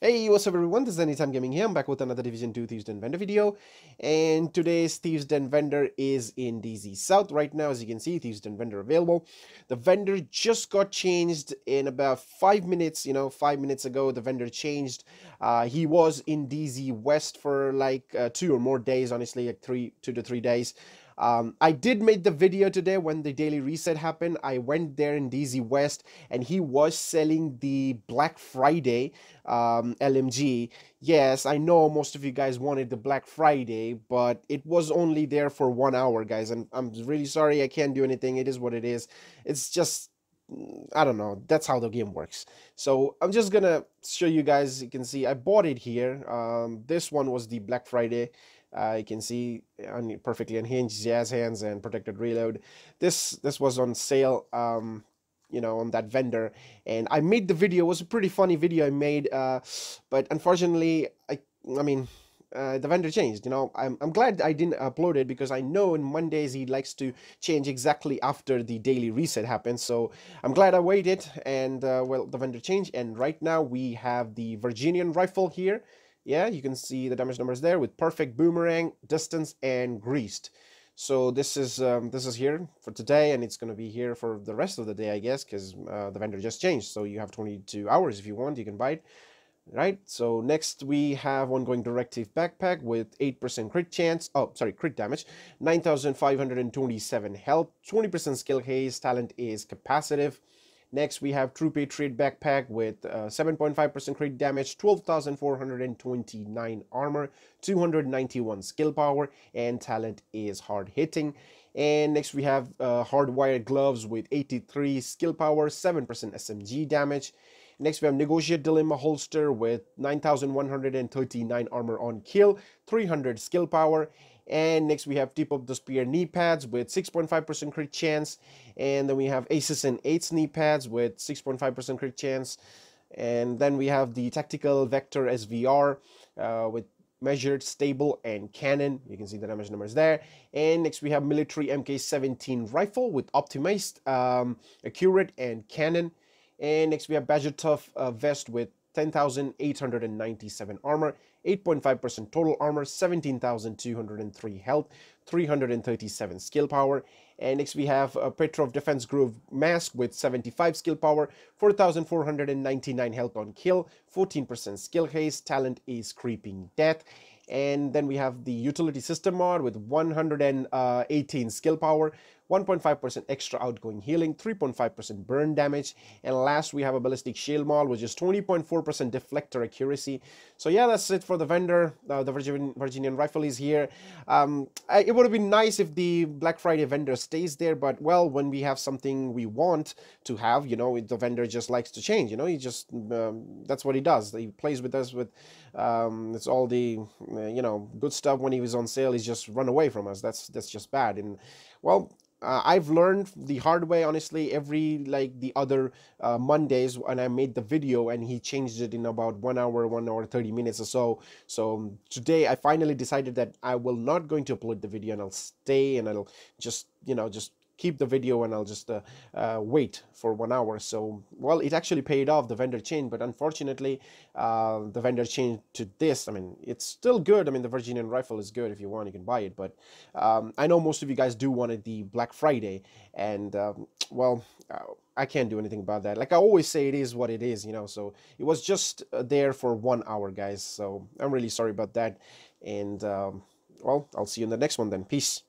Hey, what's up everyone, this is Anytime Gaming here, I'm back with another Division 2 Thieves Den vendor video, and today's Thieves Den vendor is in DZ South right now, as you can see, Thieves Den vendor available. The vendor just got changed in about 5 minutes, you know, 5 minutes ago the vendor changed. Uh, he was in DZ West for like uh, 2 or more days, honestly, like 3, 2 to 3 days. Um, I did make the video today when the daily reset happened. I went there in DZ West and he was selling the Black Friday um, LMG. Yes, I know most of you guys wanted the Black Friday, but it was only there for one hour, guys. And I'm really sorry I can't do anything. It is what it is. It's just I don't know. That's how the game works. So I'm just gonna show you guys. You can see I bought it here. Um, this one was the Black Friday. Uh, you can see on perfectly unhinged jazz hands and protected reload. This this was on sale. Um, you know on that vendor. And i made the video. It was a pretty funny video i made uh, but unfortunately i i mean uh, the vendor changed you know. I'm, I'm glad i didn't upload it because i know in mondays he likes to change exactly after the daily reset happens. So i'm glad i waited and uh, well the vendor changed. And right now we have the virginian rifle here yeah, you can see the damage numbers there with perfect boomerang, distance, and greased. So this is um, this is here for today, and it's going to be here for the rest of the day, I guess, because uh, the vendor just changed. So you have 22 hours if you want, you can buy it. Right, so next we have ongoing directive backpack with 8% crit chance, oh, sorry, crit damage, 9,527 health, 20% skill haste, talent is capacitive, Next, we have True Patriot Backpack with 7.5% uh, crit damage, 12,429 armor, 291 skill power, and talent is hard hitting. And next, we have uh, Hardwired Gloves with 83 skill power, 7% SMG damage. Next, we have Negotiate Dilemma Holster with 9,139 armor on kill, 300 skill power, and next we have Tip of the Spear knee pads with 6.5% crit chance. And then we have Aces and 8s knee pads with 6.5% crit chance. And then we have the Tactical Vector SBR uh, with measured, stable, and cannon. You can see the damage numbers there. And next we have military MK17 rifle with optimized, um, accurate, and cannon. And next we have Badger Tough uh, vest with 10,897 armor, 8.5% total armor, 17,203 health, 337 skill power. And next we have a Petrov Defense Group Mask with 75 skill power, 4,499 health on kill, 14% skill haste, talent is Creeping Death. And then we have the Utility System mod with 118 uh, skill power, 1.5% extra outgoing healing, 3.5% burn damage, and last we have a ballistic shield mod which is 20.4% deflector accuracy. So yeah, that's it for the vendor. Uh, the Virgin, Virginian rifle is here. Um, I, it would have been nice if the Black Friday vendor stays there, but well, when we have something we want to have, you know, the vendor just likes to change. You know, he just um, that's what he does. He plays with us with um, it's all the uh, you know good stuff. When he was on sale, he's just run away from us. That's that's just bad. And well, uh, I've learned the hard way, honestly, every like the other uh, Mondays when I made the video and he changed it in about one hour, one hour, 30 minutes or so. So um, today I finally decided that I will not going to upload the video and I'll stay and I'll just, you know, just keep the video and I'll just uh, uh, wait for one hour. So, well, it actually paid off the vendor change, but unfortunately, uh, the vendor changed to this. I mean, it's still good. I mean, the Virginian rifle is good. If you want, you can buy it. But um, I know most of you guys do want it the Black Friday, and um, well, uh, I can't do anything about that. Like I always say, it is what it is, you know. So it was just uh, there for one hour, guys. So I'm really sorry about that. And um, well, I'll see you in the next one then. Peace.